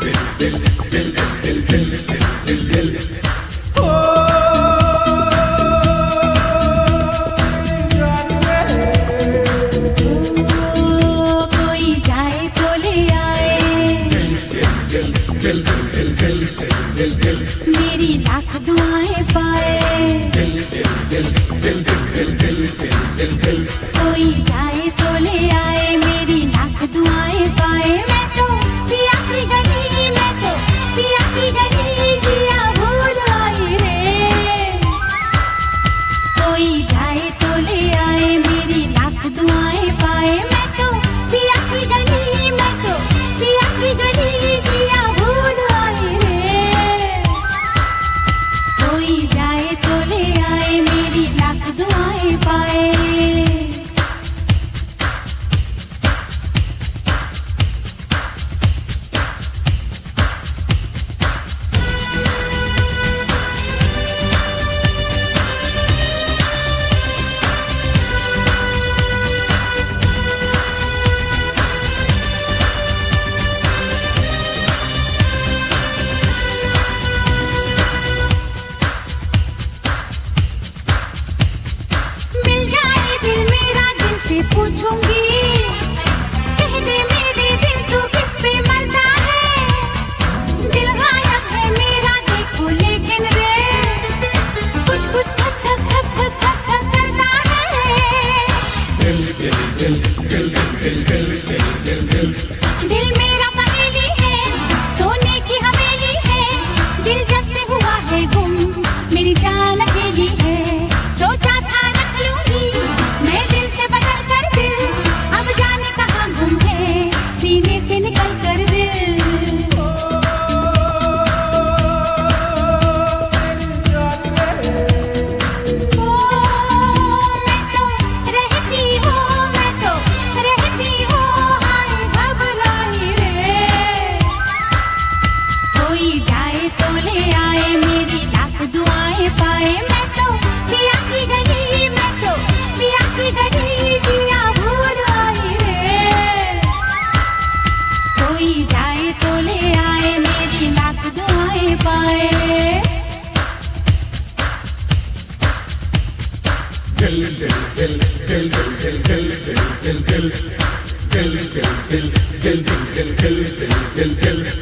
del, del, del. दिल दिल दिल दिल दिल दिल दिल दिल मेरा del del del del